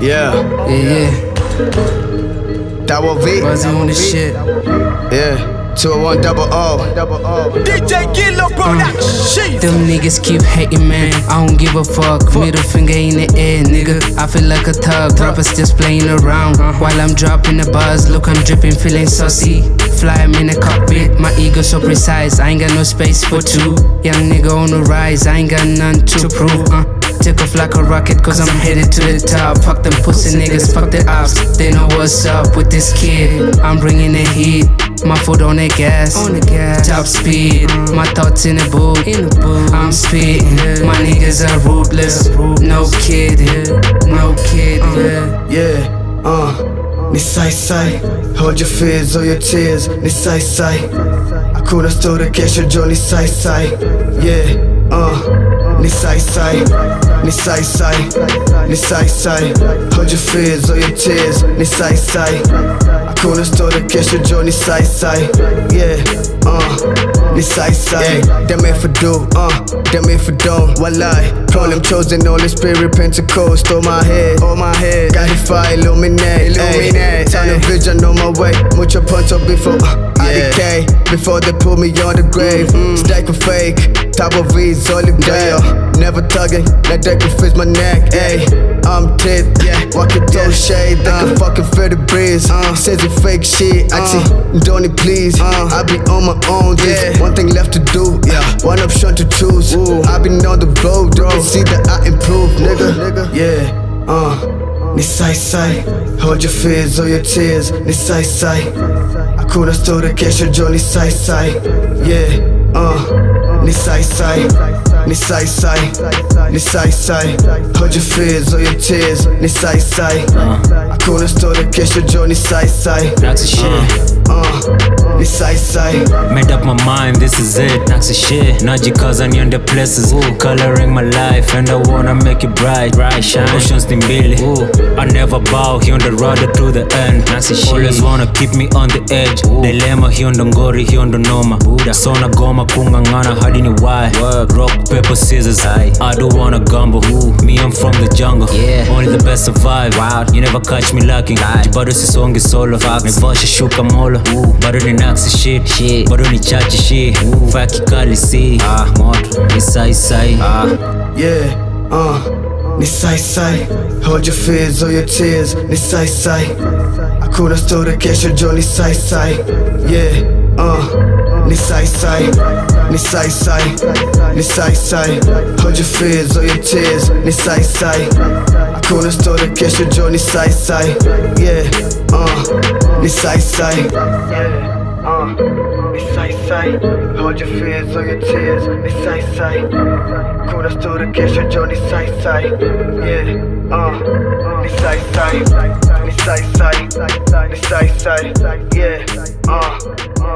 Yeah, Yeah, double V. yeah. Bazzy on this shit. Yeah, 201 double O. DJ Gylo Production. Them niggas keep hating, man. I don't give a fuck. Middle finger in the air, nigga. I feel like a thug. Rappers just playing around. While I'm dropping the bars, look, I'm dripping, feeling saucy. Fly, I'm in the cockpit. My ego so precise. I ain't got no space for two. Young nigga on the rise. I ain't got none to prove. Uh. Take off like a rocket, cause I'm headed to the top. Fuck them pussy niggas, fuck the ops. They know what's up with this kid. I'm bringing the heat. My foot on the gas, on the gas. top speed. My thoughts in the boot, in the boot. I'm speeding. My niggas are ruthless, no kid, kidding, no kidding. Yeah, uh. Ni sai sai, hold your fears or your tears, ni sai sai. Hakuna story kesho jo ni sai sai. Yeah, uh. Ni sai sai, ni sai sai, ni sai sai. Hold your fears or your tears, ni sai sai. Hakuna story kesho jo ni sai sai. Yeah, uh. Ni sai sai. Them if for do, uh. Them if for don't. Wallahi, problem chosen, Holy Spirit, Pentecost, on my head, on my head. Got the fire, illuminate, illuminate. Tunnel vision on my way, mucho punto before uh, I decay. Before they put me on the grave, stack of fake. Top of V's, all the day. Never tugging, That that can fix my neck. Ayy, I'm tit, yeah. Walking through shade, they can uh. fucking feel the breeze. Uh. Says it fake shit, I see, uh. don't it please. I be on my own, there's one thing left to do. Yeah, one option to choose. I been on the road, you can see that I improve, nigga. Yeah, uh. Ni sai hold your fears or your tears, ni sai Hakuna story kesho jo ni sai sai. Yeah, uh. Ni sai sai, ni sai sai, ni sai sai. Hold your fears or your tears, ni sai sai. Hakuna story kesho jo ni sai sai. Naxi shit. Uh, ni sai sai. Made up my mind, this is it. Naxi shit. Najikaza niende places. Ooh. Coloring my life and I wanna make it bright. Bright shine. Oceans ni mbili. I never bow, hiyo ndo road to the end. Naxi shit. Always wanna keep me on the edge. Dilemma, hiyo ndo ngori, hiyo ndo noma. Sona goma kungangana hadi ni why. Rock, paper, scissors. I do wanna gamble. Ooh. Me, I'm from the jungle. Yeah. Only the best survive. Wild. You never catch me lacking. Bado sisongi solo. Nivoshe shuka molo. Bado ni naxi shit. Bado ni chachi shit. Fire kikali si. Moto. Isai sai. Yeah, uh, ni sai sai. Hold your fears or your tears, ni sai sai. Hakuna story kesho jo ni sai sai. Yeah, uh, ni sai sai, ni sai sai, ni sai sai. Hold your fears or your tears, ni sai sai. Hakuna story kesho jo ni sai sai. Yeah, uh, ni sai sai. Yeah. Uh, sai, hold your fears or your tears, ni sai sai. Kuna story kesho jo ni sai sai. Yeah, uh, ni sai sai, ni sai sai, ni sai sai. Yeah, uh.